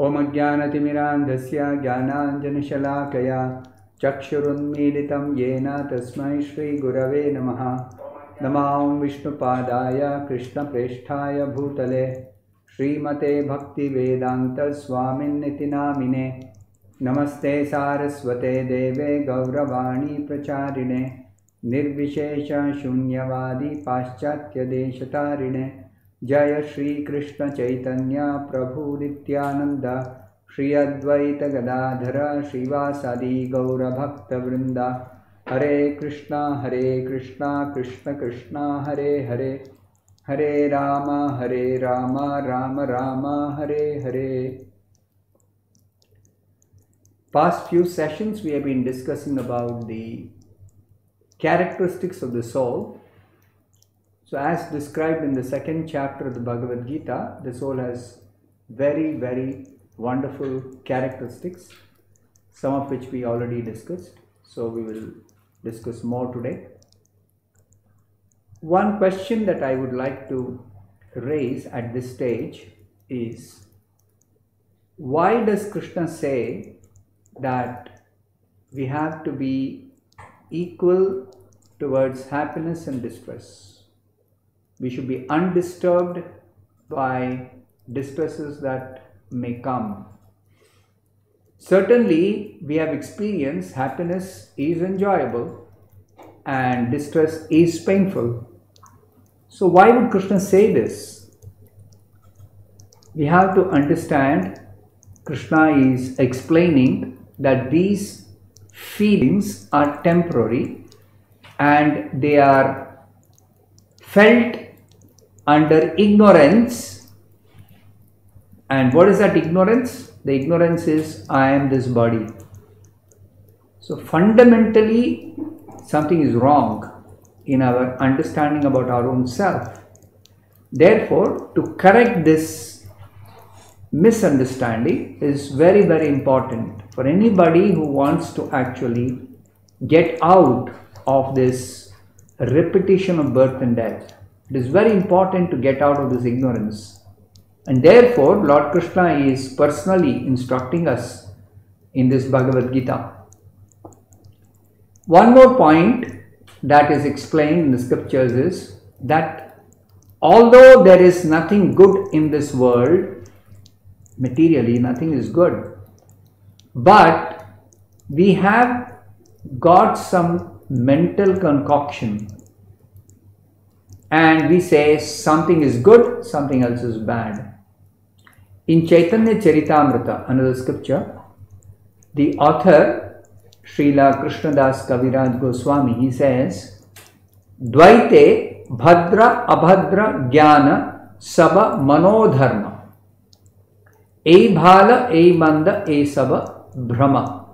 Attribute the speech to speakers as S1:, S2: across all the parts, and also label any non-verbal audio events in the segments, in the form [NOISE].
S1: ॐ अज्ञानतिमिरान्धस्य ज्ञानाञ्जनशलाकया चक्षुरुन्मीलितं येन तस्मै श्रीगुरवे नमः। नमां विष्णुपादाय कृष्णप्रेष्ठाय भूतले। श्रीमते भक्तिवेदान्तस्वामिन्निति नामिने नमस्ते सारस्वते देवे गौरवाणी प्रचारिणे निर्विशेषशून्यवादी पाश्चात्यदेशतारिणे जय श्री कृष्ण श्रीकृष्णचैतन्य प्रभुनित्यानन्द श्री अद्वैतगदाधर श्रीवासादि गौरभक्तवृन्द हरे कृष्णा हरे कृष्णा, कृष्ण कृष्णा, हरे हरे। हरे राम हरे राम राम राम, हरे हरे। Past few sessions we have been discussing about the characteristics of the soul. So, as described in the second chapter of the Bhagavad Gita, the soul has very, very wonderful characteristics, some of which we already discussed. So, we will discuss more today. One question that I would like to raise at this stage is why does Krishna say that we have to be equal towards happiness and distress? We should be undisturbed by distresses that may come. Certainly, we have experienced happiness is enjoyable and distress is painful. So, why would Krishna say this? We have to understand Krishna is explaining that these feelings are temporary and they are felt under ignorance. And what is that ignorance? The ignorance is I am this body. So, fundamentally, something is wrong in our understanding about our own self. Therefore, to correct this misunderstanding is very, very important for anybody who wants to actually get out of this repetition of birth and death. It is very important to get out of this ignorance. And therefore, Lord Krishna is personally instructing us in this Bhagavad Gita. One more point that is explained in the scriptures is that although there is nothing good in this world, materially nothing is good, but we have got some mental concoction and we say something is good, something else is bad. In Chaitanya Charitamrita, another scripture, the author Srila Krishnadas Kaviraj Goswami, he says, Dvaite Bhadra Abhadra Jnana Saba Manodharma A Bhala A Manda A Saba Bhrama.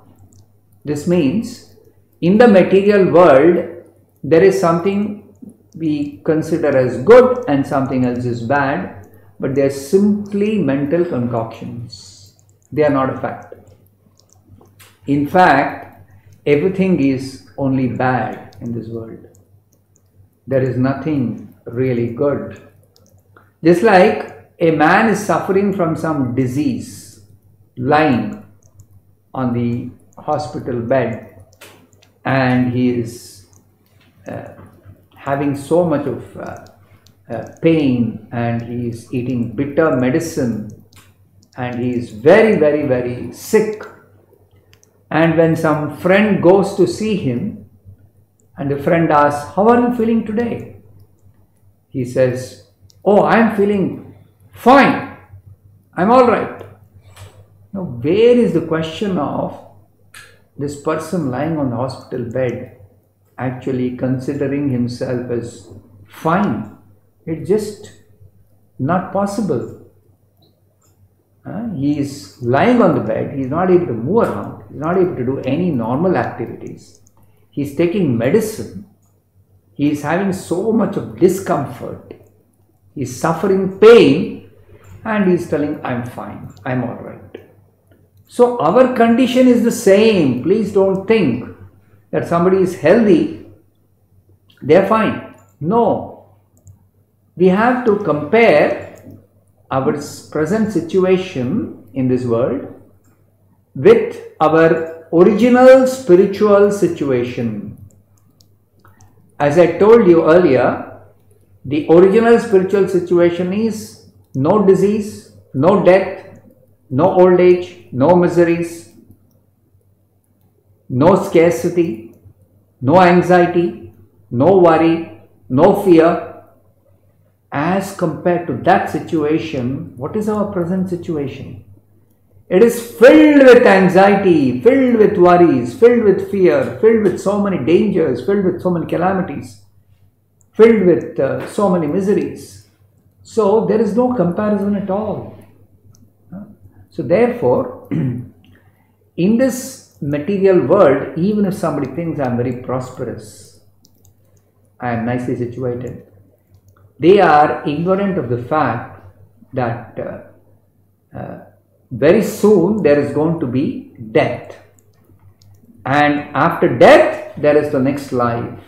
S1: This means in the material world there is something we consider as good and something else is bad, but they are simply mental concoctions. They are not a fact. In fact, everything is only bad in this world. There is nothing really good. Just like a man is suffering from some disease, lying on the hospital bed, and he is uh, having so much of uh, uh, pain and he is eating bitter medicine and he is very, very, very sick. And when some friend goes to see him and the friend asks, How are you feeling today? He says, Oh, I am feeling fine. I'm all right. Now, where is the question of this person lying on the hospital bed actually considering himself as fine. It's just not possible. Uh, he is lying on the bed, he is not able to move around, he is not able to do any normal activities. He is taking medicine, he is having so much of discomfort, he is suffering pain, and he is telling, I'm fine, I'm alright. So, our condition is the same. Please don't think that somebody is healthy, they are fine. No. We have to compare our present situation in this world with our original spiritual situation. As I told you earlier, the original spiritual situation is no disease, no death, no old age, no miseries, no scarcity, no anxiety, no worry, no fear. As compared to that situation, what is our present situation? It is filled with anxiety, filled with worries, filled with fear, filled with so many dangers, filled with so many calamities, filled with uh, so many miseries. So there is no comparison at all. So therefore, [CLEARS THROAT] in this material world, even if somebody thinks I'm very prosperous, I am nicely situated, they are ignorant of the fact that uh, uh, very soon there is going to be death. And after death, there is the next life.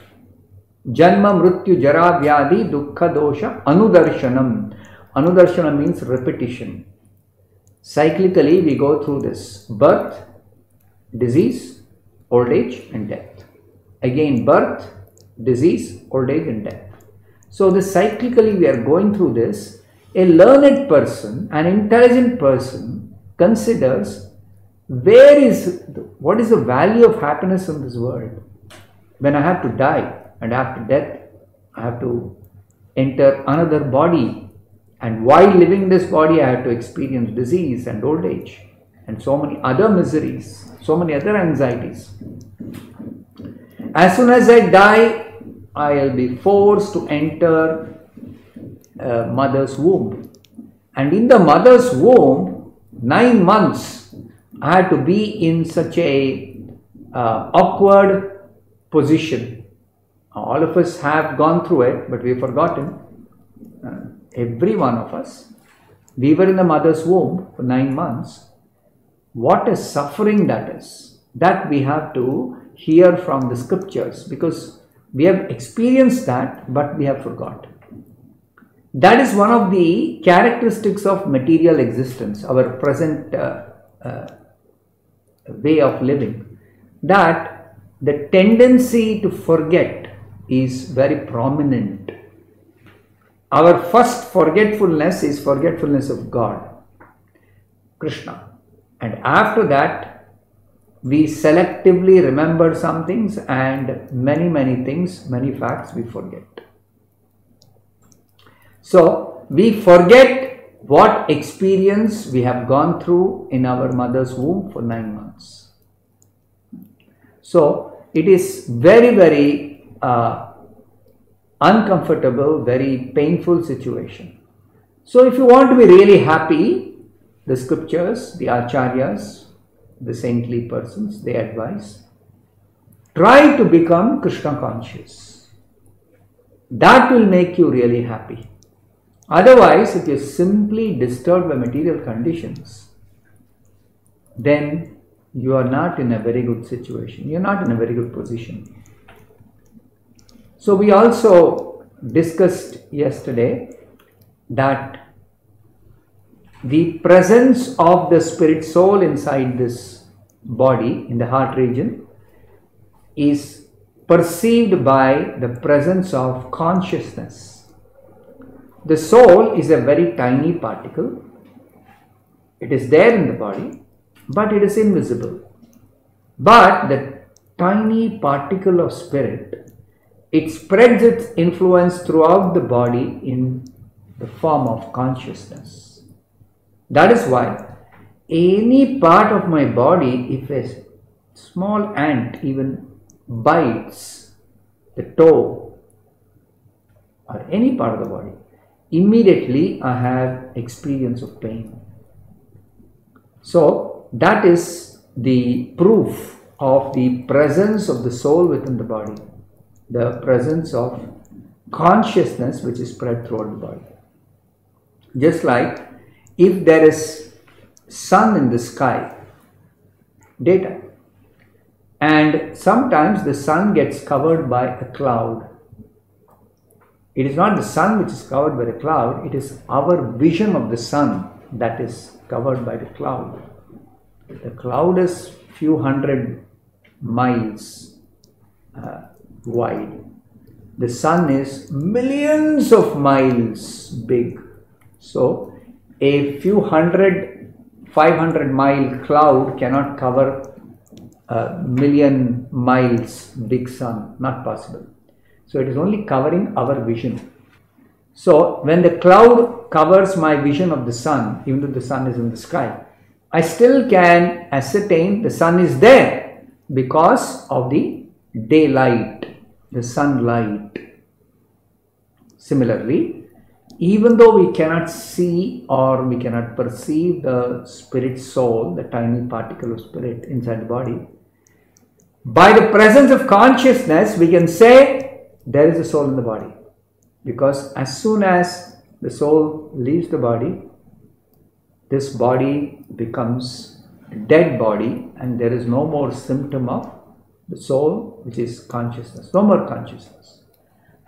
S1: Janma Mrityu Jara Vyadi Dukkha Dosha Anudarshanam. Anudarshanam means repetition. Cyclically, we go through this birth, disease, old age, and death. Again, birth, disease, old age, and death. So, this cyclically we are going through this. A learned person, an intelligent person, considers where is what is the value of happiness in this world when i have to die and after death i have to enter another body and while living this body i have to experience disease and old age and so many other miseries so many other anxieties as soon as i die i'll be forced to enter a mother's womb and in the mother's womb nine months I had to be in such a uh, awkward position. All of us have gone through it, but we've forgotten. Uh, every one of us. We were in the mother's womb for nine months. What a suffering that is. That we have to hear from the scriptures because we have experienced that, but we have forgotten. That is one of the characteristics of material existence, our present uh, uh, way of living. That the tendency to forget is very prominent. Our first forgetfulness is forgetfulness of God, Krishna. And after that, we selectively remember some things and many, many things, many facts we forget. So we forget what experience we have gone through in our mother's womb for nine months. So it is very, very uh, uncomfortable, very painful situation. So if you want to be really happy, the scriptures, the acharyas, the saintly persons, they advise, try to become Krishna conscious. That will make you really happy. Otherwise, if you're simply disturbed by material conditions, then you are not in a very good situation. You're not in a very good position. So, we also discussed yesterday that the presence of the spirit soul inside this body in the heart region is perceived by the presence of consciousness the soul is a very tiny particle. It is there in the body, but it is invisible. But the tiny particle of spirit, it spreads its influence throughout the body in the form of consciousness. That is why any part of my body, if a small ant even bites the toe or any part of the body, immediately I have experience of pain. So that is the proof of the presence of the soul within the body, the presence of consciousness which is spread throughout the body. Just like if there is sun in the sky, daytime, and sometimes the sun gets covered by a cloud it is not the sun which is covered by the cloud, it is our vision of the sun that is covered by the cloud. The cloud is few hundred miles uh, wide. The sun is millions of miles big. So, a few hundred, 500 mile cloud cannot cover a million miles big sun, not possible. So, it is only covering our vision. So, when the cloud covers my vision of the sun, even though the sun is in the sky, I still can ascertain the sun is there because of the daylight, the sunlight. Similarly, even though we cannot see or we cannot perceive the spirit soul, the tiny particle of spirit inside the body, by the presence of consciousness, we can say there is a soul in the body. Because as soon as the soul leaves the body, this body becomes a dead body and there is no more symptom of the soul, which is consciousness, no more consciousness.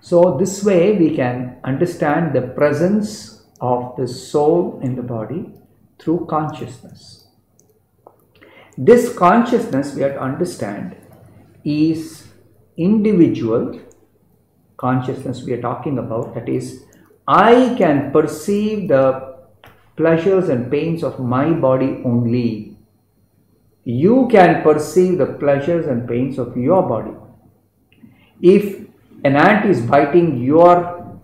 S1: So, this way we can understand the presence of the soul in the body through consciousness. This consciousness we have to understand is individual consciousness we are talking about, that is, I can perceive the pleasures and pains of my body only. You can perceive the pleasures and pains of your body. If an ant is biting your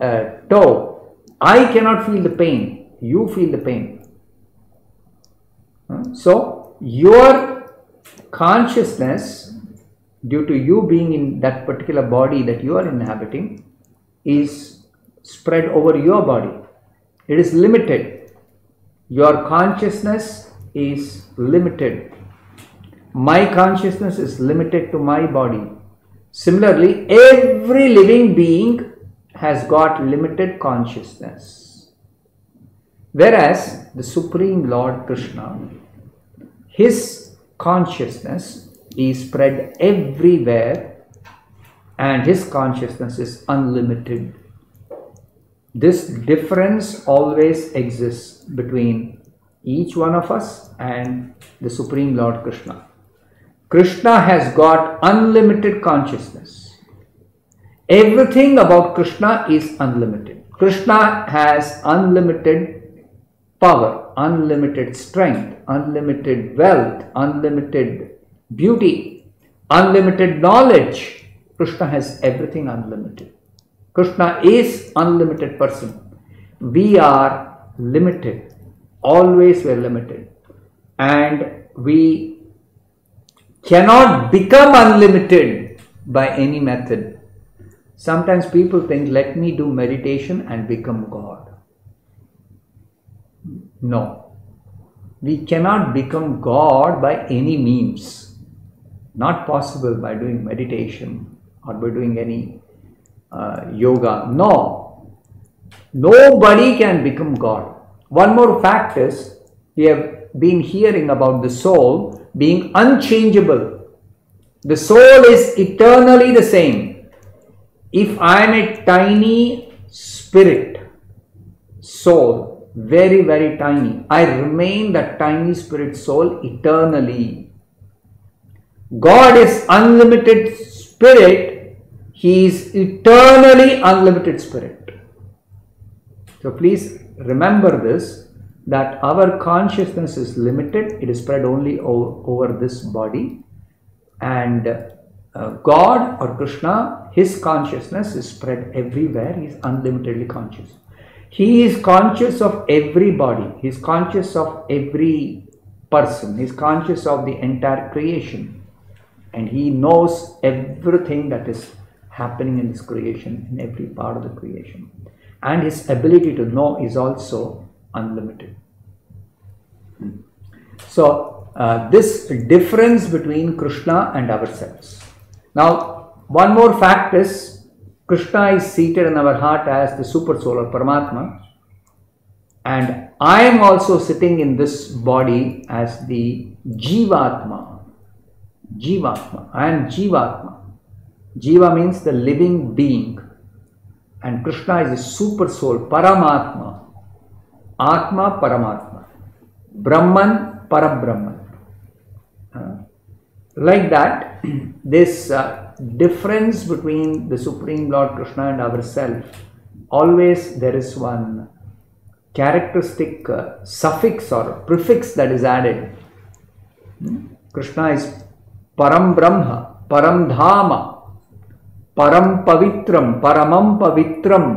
S1: uh, toe, I cannot feel the pain, you feel the pain. So, your consciousness due to you being in that particular body that you are inhabiting is spread over your body. It is limited. Your consciousness is limited. My consciousness is limited to my body. Similarly, every living being has got limited consciousness. Whereas the Supreme Lord Krishna, his consciousness is spread everywhere and his consciousness is unlimited. This difference always exists between each one of us and the Supreme Lord Krishna. Krishna has got unlimited consciousness. Everything about Krishna is unlimited. Krishna has unlimited power, unlimited strength, unlimited wealth, unlimited beauty, unlimited knowledge. Krishna has everything unlimited. Krishna is unlimited person. We are limited. Always we are limited. And we cannot become unlimited by any method. Sometimes people think, let me do meditation and become God. No. We cannot become God by any means not possible by doing meditation or by doing any uh, yoga. No, nobody can become God. One more fact is we have been hearing about the soul being unchangeable. The soul is eternally the same. If I am a tiny spirit, soul, very, very tiny, I remain that tiny spirit soul eternally God is unlimited spirit, He is eternally unlimited spirit. So please remember this that our consciousness is limited, it is spread only over, this body, and uh, God or Krishna, His consciousness is spread everywhere, He is unlimitedly conscious. He is conscious of everybody, He is conscious of every person, He is conscious of the entire creation. And he knows everything that is happening in this creation, in every part of the creation. And his ability to know is also unlimited. So, uh, this difference between Krishna and ourselves. Now, one more fact is Krishna is seated in our heart as the super soul or Paramatma, and I am also sitting in this body as the Jivatma Jivatma. I am Jivatma. Jiva means the living being. And Krishna is a super soul, Paramatma. आत्मा Paramatma, Brahman param Brahma like that this difference between the supreme lord Krishna and our self always there is one characteristic suffix or prefix that is added Krishna is param Brahma param dham param pavitram param pavitram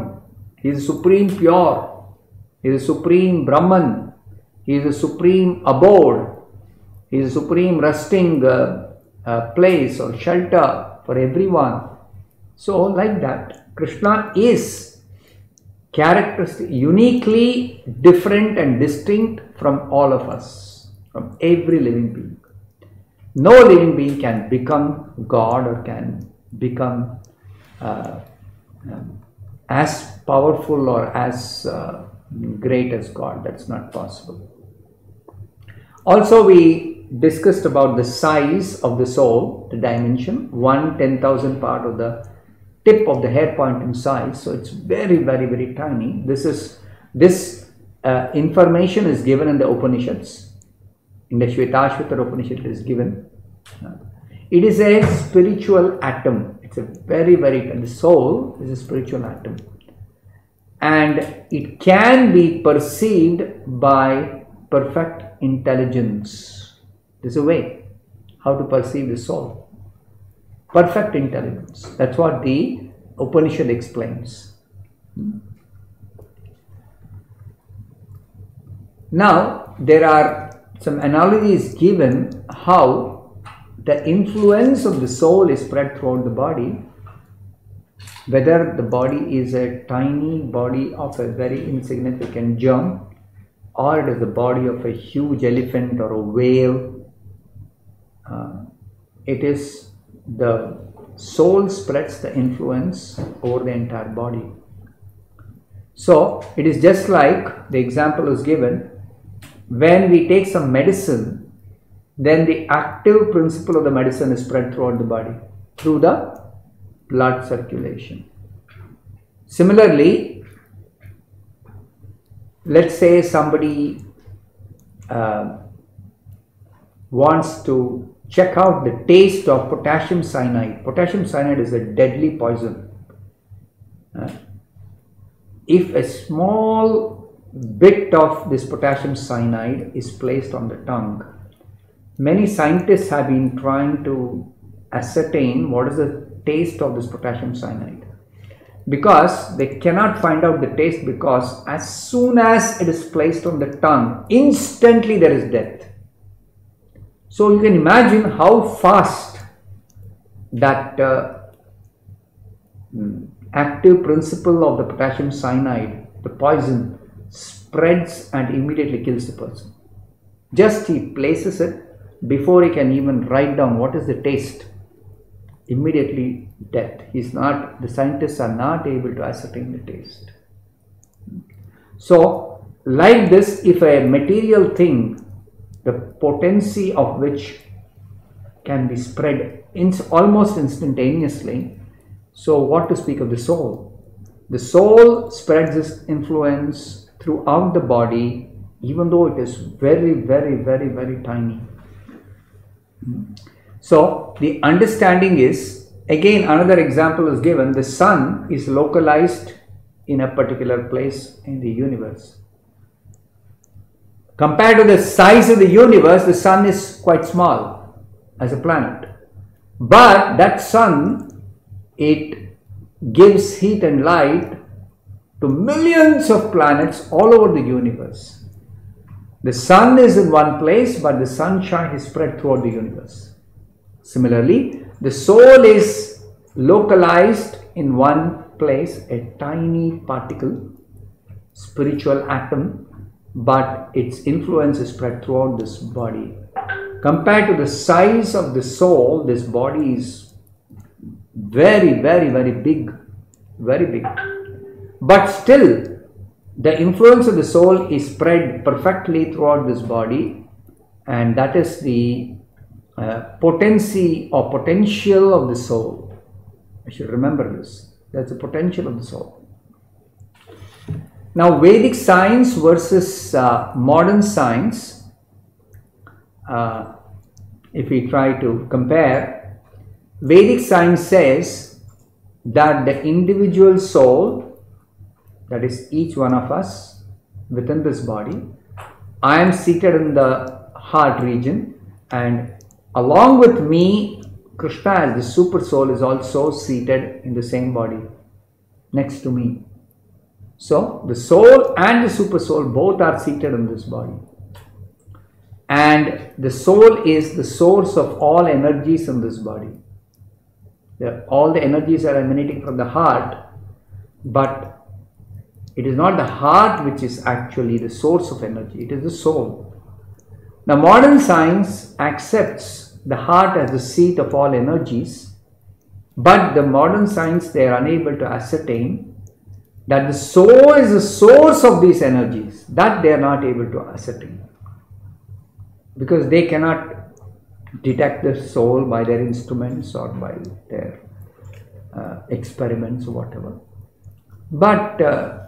S1: is supreme pure He is supreme Brahman. He is a supreme abode. He is a supreme resting uh, uh, place or shelter for everyone. So, like that, Krishna is characteristic, uniquely different and distinct from all of us, from every living being. No living being can become God or can become uh, um, as powerful or as uh, great as God. That's not possible. Also, we discussed about the size of the soul, the dimension, one ten thousand part of the tip of the hair point in size. So it's very, very, very tiny. This is this uh, information is given in the Upanishads. In the Shvetashvatar Upanishad, it is given. It is a spiritual atom. It's a very, very the soul is a spiritual atom, and it can be perceived by perfect intelligence. There's a way how to perceive the soul. Perfect intelligence. That's what the Upanishad explains. Now, there are some analogies given how the influence of the soul is spread throughout the body. Whether the body is a tiny body of a very insignificant germ or it is the body of a huge elephant or a whale, uh, it is the soul spreads the influence over the entire body. So it is just like the example is given when we take some medicine, then the active principle of the medicine is spread throughout the body through the blood circulation. Similarly, let's say somebody uh, wants to check out the taste of potassium cyanide. Potassium cyanide is a deadly poison. Uh, if a small bit of this potassium cyanide is placed on the tongue, many scientists have been trying to ascertain what is the taste of this potassium cyanide because they cannot find out the taste because as soon as it is placed on the tongue instantly there is death so you can imagine how fast that uh, active principle of the potassium cyanide, the poison, spreads and immediately kills the person. Just he places it before he can even write down what is the taste. Immediately death. He's not, the scientists are not able to ascertain the taste. So, like this, if a material thing the potency of which can be spread in, almost instantaneously. So, what to speak of the soul? The soul spreads its influence throughout the body, even though it is very, very, very, very tiny. So, the understanding is again, another example is given the sun is localized in a particular place in the universe. Compared to the size of the universe, the sun is quite small as a planet. But that sun, it gives heat and light to millions of planets all over the universe. The sun is in one place, but the sunshine is spread throughout the universe. Similarly, the soul is localized in one place, a tiny particle, spiritual atom but its influence is spread throughout this body. Compared to the size of the soul, this body is very, very, very big, very big. But still, the influence of the soul is spread perfectly throughout this body, and that is the uh, potency or potential of the soul. I should remember this. That's the potential of the soul. Now, Vedic science versus uh, modern science, uh, if we try to compare, Vedic science says that the individual soul, that is each one of us within this body, I am seated in the heart region, and along with me, Krishna as the super soul is also seated in the same body next to me. So the soul and the super soul both are seated in this body. And the soul is the source of all energies in this body. All the energies are emanating from the heart, but it is not the heart which is actually the source of energy, it is the soul. Now, modern science accepts the heart as the seat of all energies, but the modern science they are unable to ascertain that the soul is the source of these energies that they are not able to ascertain. Because they cannot detect the soul by their instruments or by their uh, experiments or whatever. But uh,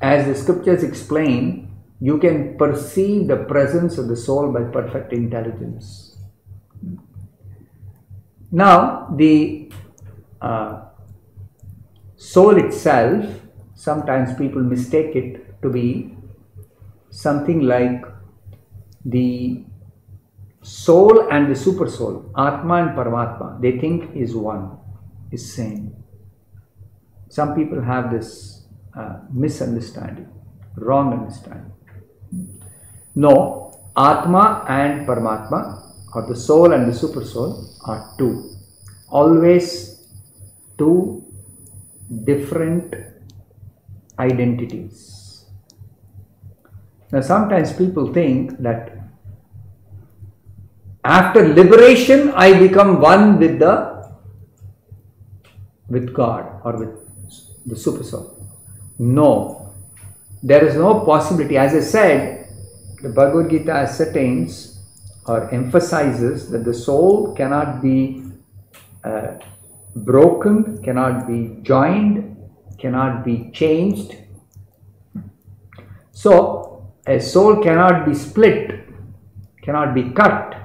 S1: as the scriptures explain you can perceive the presence of the soul by perfect intelligence now the uh, soul itself, sometimes people mistake it to be something like the soul and the super soul, Atma and Paramatma, they think is one, is same. Some people have this uh, misunderstanding, wrong understanding. No, Atma and Paramatma, or the soul and the super soul, are two. Always two different identities. Now, sometimes people think that after liberation I become one with the with God or with the super soul. No, there is no possibility. As I said, the Bhagavad Gita ascertains or emphasizes that the soul cannot be uh, broken, cannot be joined, cannot be changed. So, a soul cannot be split, cannot be cut.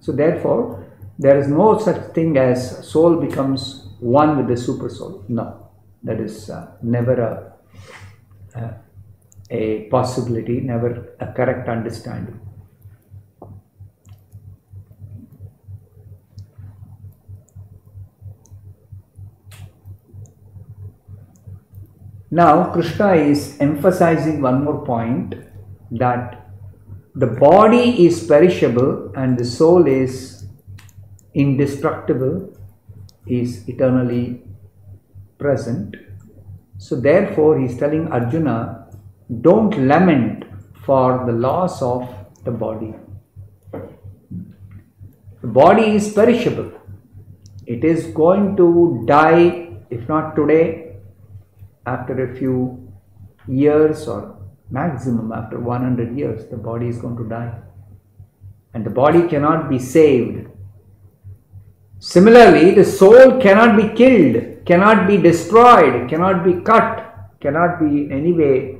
S1: So, therefore, there is no such thing as soul becomes one with the super soul. No, that is uh, never a, uh, a possibility, never a correct understanding. Now, Krishna is emphasizing one more point that the body is perishable and the soul is indestructible, is eternally present. So, therefore, he is telling Arjuna, don't lament for the loss of the body. The body is perishable, it is going to die, if not today, after a few years or maximum after 100 years, the body is going to die. And the body cannot be saved. Similarly, the soul cannot be killed, cannot be destroyed, cannot be cut, cannot be in any way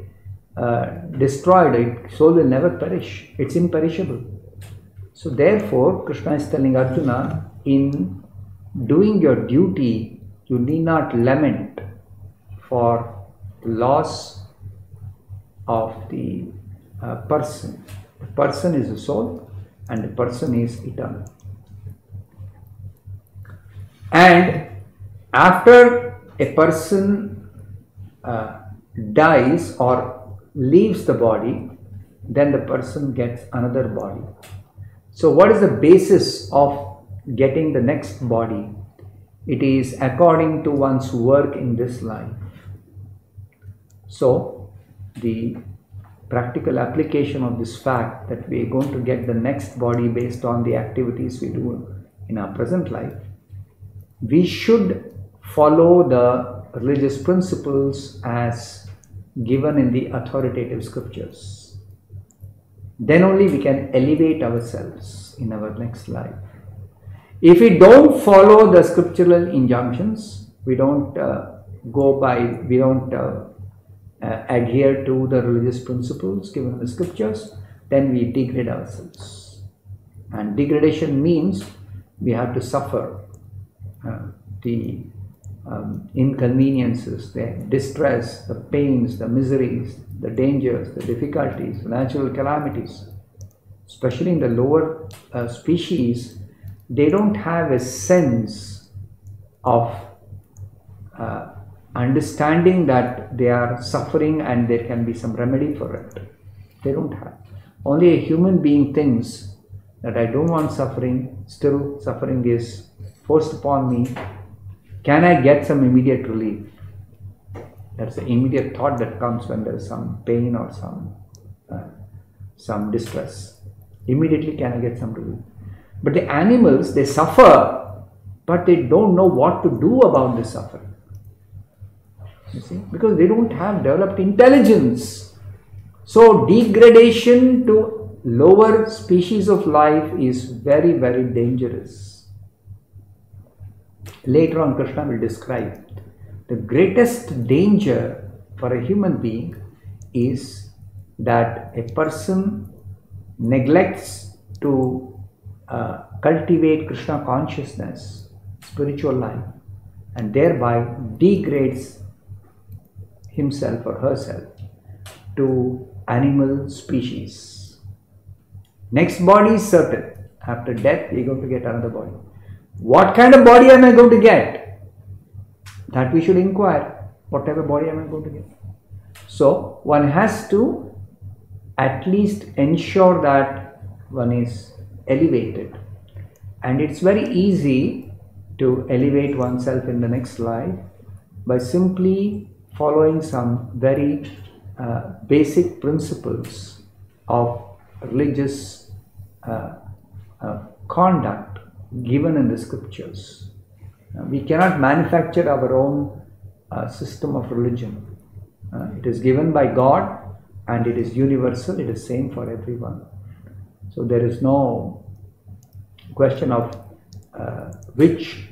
S1: uh, destroyed. It, soul will never perish. It's imperishable. So, therefore, Krishna is telling Arjuna, in doing your duty, you need not lament for the loss of the uh, person. The person is a soul and the person is eternal. And after a person uh, dies or leaves the body, then the person gets another body. So, what is the basis of getting the next body? It is according to one's work in this life. So, the practical application of this fact that we are going to get the next body based on the activities we do in our present life, we should follow the religious principles as given in the authoritative scriptures. Then only we can elevate ourselves in our next life. If we don't follow the scriptural injunctions, we don't uh, go by, we don't uh, uh, adhere to the religious principles given in the scriptures, then we degrade ourselves. And degradation means we have to suffer uh, the um, inconveniences, the distress, the pains, the miseries, the dangers, the difficulties, natural calamities. Especially in the lower uh, species, they don't have a sense of uh, understanding that they are suffering and there can be some remedy for it. They don't have. Only a human being thinks that I don't want suffering, still suffering is forced upon me. Can I get some immediate relief? That's the immediate thought that comes when there is some pain or some uh, some distress. Immediately, can I get some relief? But the animals they suffer, but they don't know what to do about the suffering. You see, because they don't have developed intelligence. So degradation to lower species of life is very, very dangerous. Later on, Krishna will describe the greatest danger for a human being is that a person neglects to uh, cultivate Krishna consciousness, spiritual life, and thereby degrades himself or herself to animal species. Next body is certain. After death, we are going to get another body. What kind of body am I going to get? That we should inquire. Whatever body am I going to get? So, one has to at least ensure that one is elevated. And it's very easy to elevate oneself in the next life by simply following some very uh, basic principles of religious uh, uh, conduct given in the scriptures. Uh, we cannot manufacture our own uh, system of religion. Uh, it is given by God and it is universal, it is same for everyone. So there is no question of which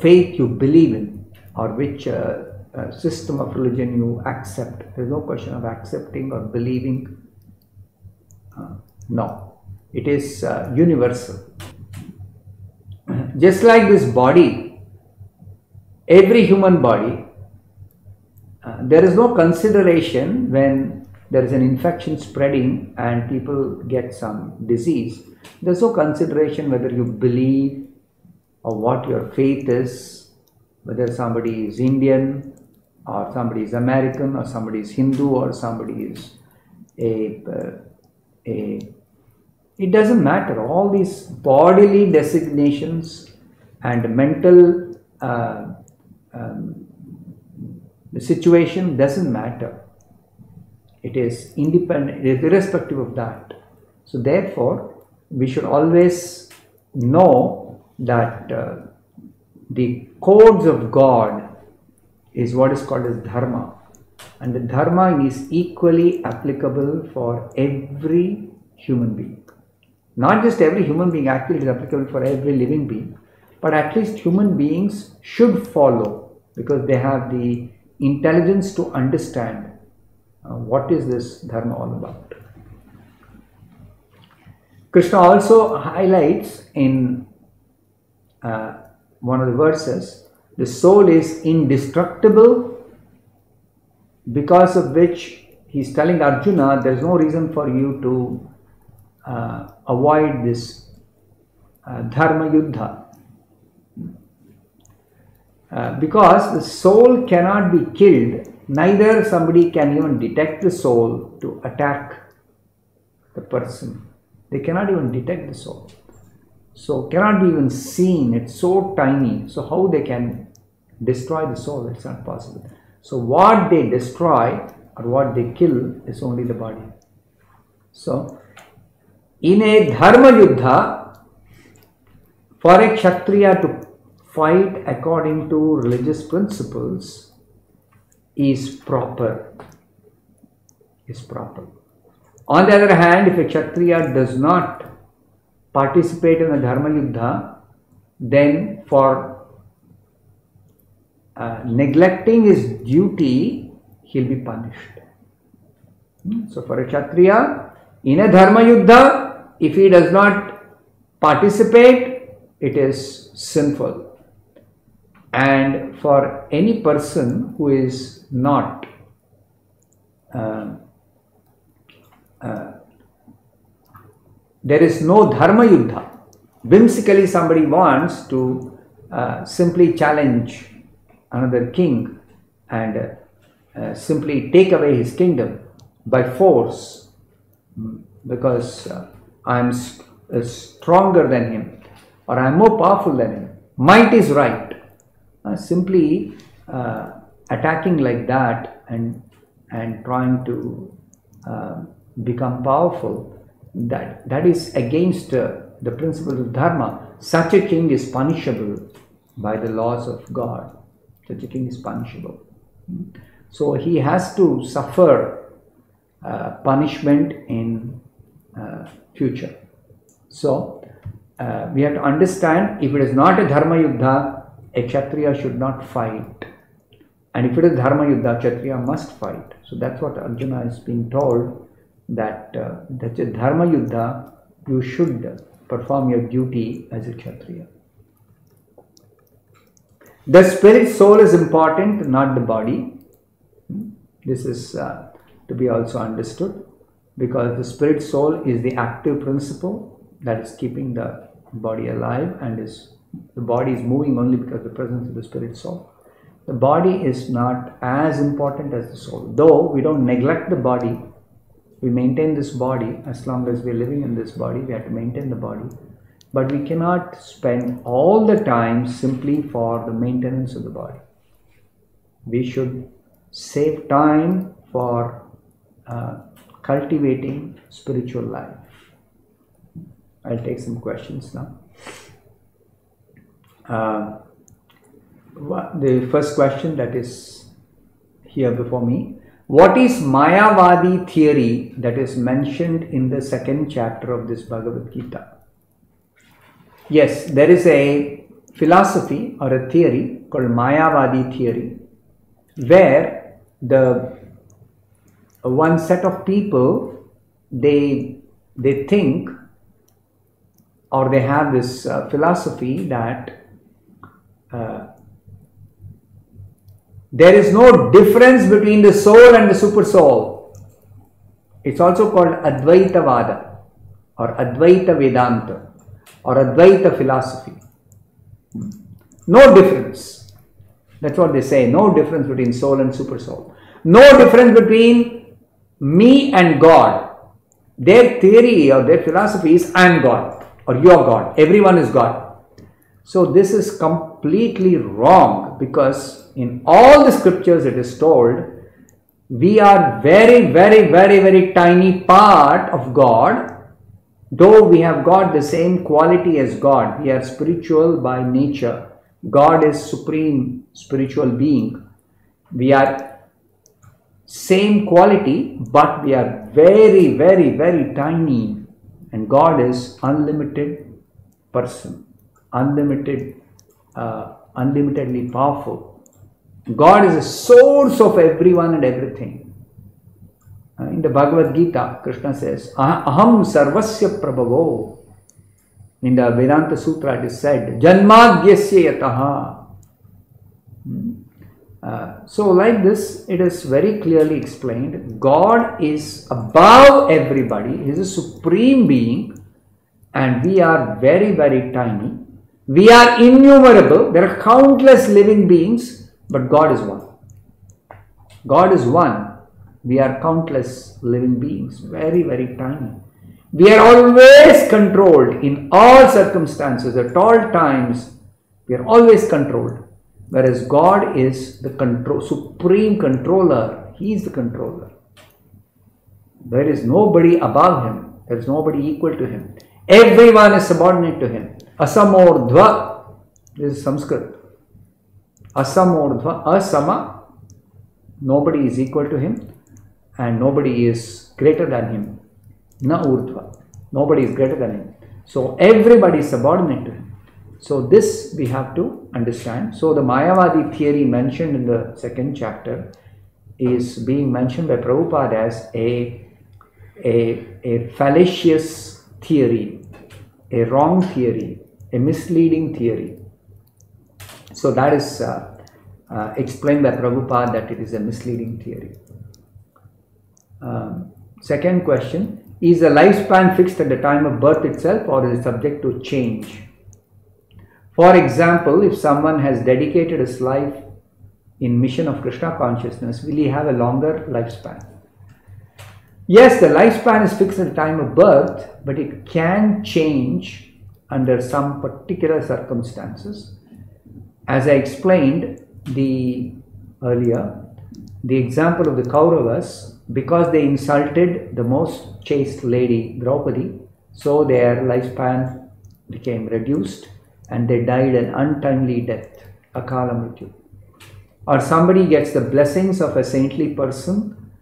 S1: faith you believe in or which uh, uh, system of religion you accept. There is no question of accepting or believing. Uh, no, it is universal. Just like this body, every human body, there is no consideration when there is an infection spreading and people get some disease. There's no consideration whether you believe or what your faith is, whether somebody is Indian or somebody is American or somebody is Hindu or somebody is a, uh, a it doesn't matter. All these bodily designations and mental uh, um, the situation doesn't matter. It is independent, it is irrespective of that. So, therefore, we should always know that uh, the codes of God is what is called as dharma, and the dharma is equally applicable for every human being. Not just every human being, actually, it is applicable for every living being, but at least human beings should follow because they have the intelligence to understand uh, what is this dharma all about. Krishna also highlights in uh, one of the verses the soul is indestructible because of which he is telling Arjuna there is no reason for you to uh, avoid this uh, dharma yuddha. Uh, because the soul cannot be killed, neither somebody can even detect the soul to attack the person. They cannot even detect the soul. So cannot be even seen. It's so tiny. So how they can destroy the soul? It's not possible. So what they destroy or what they kill is only the body. So in a dharma yuddha, for a kshatriya to fight according to religious principles is proper. Is proper. On the other hand, if a kshatriya does not participate in the dharma yuddha, then for uh, neglecting his duty, he'll be punished. Hmm? So, for a Kshatriya, in a Dharma Yuddha, if he does not participate, it is sinful. And for any person who is not uh, uh, there is no dharma yuddha. Whimsically, somebody wants to uh, simply challenge another king and uh, uh, simply take away his kingdom by force mm, because uh, I am st- uh, stronger than him or I am more powerful than him. Might is right. Uh, simply attacking like that and and trying to become powerful that that is against uh, the principle of dharma. Such a king is punishable by the laws of god. Such a king is punishable. So he has to suffer uh, punishment in uh, future. So uh, we have to understand if it is not a dharma yuddha a kshatriya should not fight. And if it is dharma yuddha kshatriya must fight. So that's what arjuna is being told that uh, that's a dharma yuddha, you should perform your duty as a kshatriya. The spirit soul is important, not the body. This is uh, to be also understood because the spirit soul is the active principle that is keeping the body alive and is the body is moving only because of the presence of the spirit soul. The body is not as important as the soul, though we don't neglect the body we maintain this body as long as we're living in this body we have to maintain the body. But we cannot spend all the time simply for the maintenance of the body. We should save time for uh, cultivating spiritual life. I'll take some questions now. Uh, the first question that is here before me what is Mayavadi theory that is mentioned in the second chapter of this Bhagavad Gita? Yes, there is a philosophy or a theory called Mayavadi theory where the one set of people they they think or they have this uh, philosophy that uh, there is no difference between the soul and the super soul. It's also called Advaita Vada or Advaita Vedanta or Advaita philosophy. No difference. That's what they say. No difference between soul and super soul. No difference between me and God. Their theory or their philosophy is I am God or you are God. Everyone is God. So this is completely wrong because in all the scriptures it is told we are very very very very tiny part of god though we have got the same quality as god. We are spiritual by nature. God is supreme spiritual being. We are same quality but we are very very very tiny. And god is unlimited person unlimited uh, unlimitedly powerful God is the source of everyone and everything. Uh, in the Bhagavad Gita, Krishna says, Aham sarvasya prabhavo. In the Vedanta Sutra, it is said, Janmadhyasya yataha. Hmm. Uh, so, like this, it is very clearly explained God is above everybody, He is a supreme being, and we are very, very tiny. We are innumerable, there are countless living beings but God is one. God is one. We are countless living beings, very, very tiny. We are always controlled in all circumstances, at all times. We are always controlled. Whereas God is the control, supreme controller. He is the controller. There is nobody above him. There is nobody equal to him. Everyone is subordinate to him. Asamordhva. This is Sanskrit. Asamordhva, Asama, nobody is equal to him and nobody is greater than him. Na Urdhva, nobody is greater than him. So everybody is subordinate to him. So this we have to understand. So the Mayavadi theory mentioned in the second chapter is being mentioned by Prabhupada as a, a, a fallacious theory, a wrong theory, a misleading theory. So that is uh, uh, explained by Prabhupada that it is a misleading theory. Um, second question Is the lifespan fixed at the time of birth itself or is it subject to change? For example, if someone has dedicated his life in mission of Krishna consciousness, will he have a longer lifespan? Yes, the lifespan is fixed at the time of birth, but it can change under some particular circumstances. As I explained the earlier, the example of the Kauravas, because they insulted the most chaste lady Draupadi, so their lifespan became reduced and they died an untimely death, akala mrityu. Or somebody gets the blessings of a saintly person,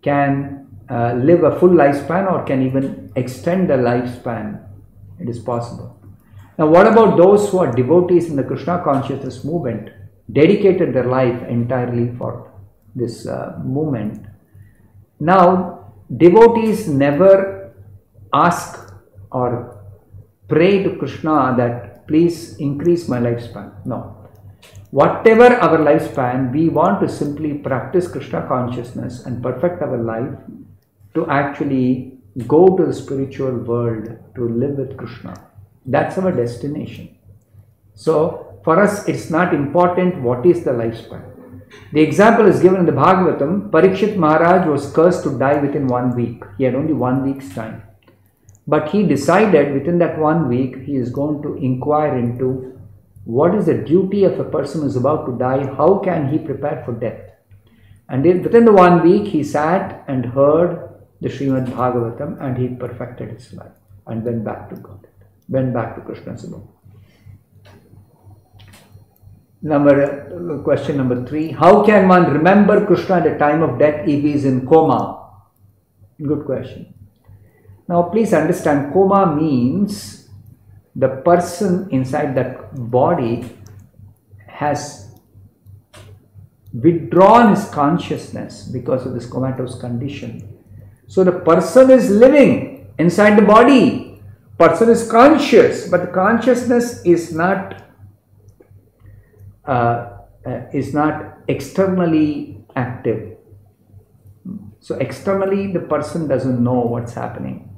S1: can uh, live a full lifespan or can even extend the lifespan. It is possible. Now, what about those who are devotees in the Krishna consciousness movement, dedicated their life entirely for this uh, movement? Now, devotees never ask or pray to Krishna that please increase my lifespan. No. Whatever our lifespan, we want to simply practice Krishna consciousness and perfect our life to actually go to the spiritual world to live with Krishna. That's our destination. So, for us, it's not important what is the lifespan. The example is given in the Bhagavatam. Parikshit Maharaj was cursed to die within one week. He had only one week's time. But he decided within that one week he is going to inquire into what is the duty of a person who is about to die, how can he prepare for death. And within the one week he sat and heard the Srimad Bhagavatam and he perfected his life and went back to God, went back to Krishna's abode. Number question number three: How can one remember Krishna at the time of death if he is in coma? Good question. Now, please understand, coma means the person inside that body has withdrawn his consciousness because of this comatose condition. So the person is living inside the body. Person is conscious, but the consciousness is not uh, uh, is not externally active. So externally, the person doesn't know what's happening.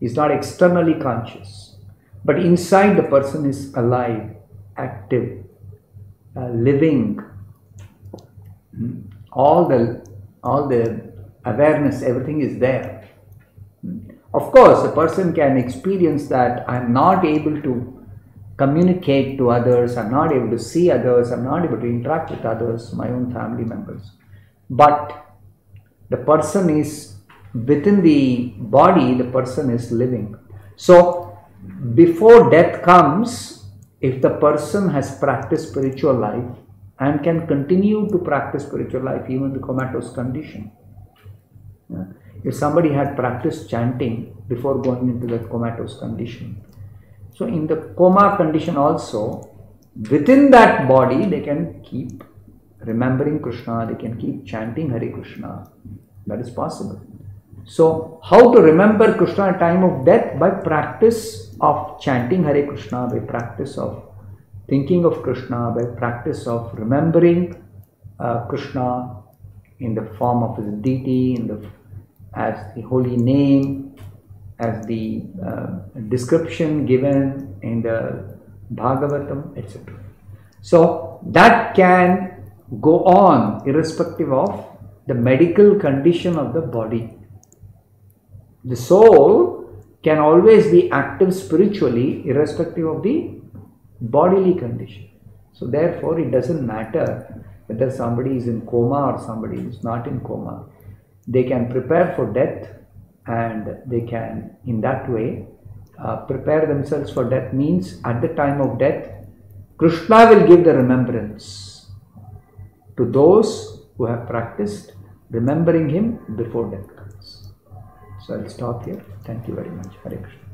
S1: He's not externally conscious, but inside the person is alive, active, uh, living. Hmm. All the all the awareness, everything is there. Of course, a person can experience that I'm not able to communicate to others, I'm not able to see others, I'm not able to interact with others, my own family members. But the person is within the body, the person is living. So, before death comes, if the person has practiced spiritual life and can continue to practice spiritual life even in the comatose condition, if somebody had practiced chanting before going into that comatose condition, so in the coma condition also, within that body they can keep remembering Krishna, they can keep chanting Hare Krishna. That is possible. So how to remember Krishna at time of death? By practice of chanting Hare Krishna, by practice of thinking of Krishna, by practice of remembering uh, Krishna in the form of his deity, in the as the holy name, as the uh, description given in the Bhagavatam, etc. So that can go on irrespective of the medical condition of the body. The soul can always be active spiritually irrespective of the bodily condition. So therefore it doesn't matter whether somebody is in coma or somebody is not in coma. They can prepare for death and they can in that way uh, prepare themselves for death means at the time of death krishna will give the remembrance to those who have practiced remembering him before death comes. So i'll stop here. Thank you very much. Hare krishna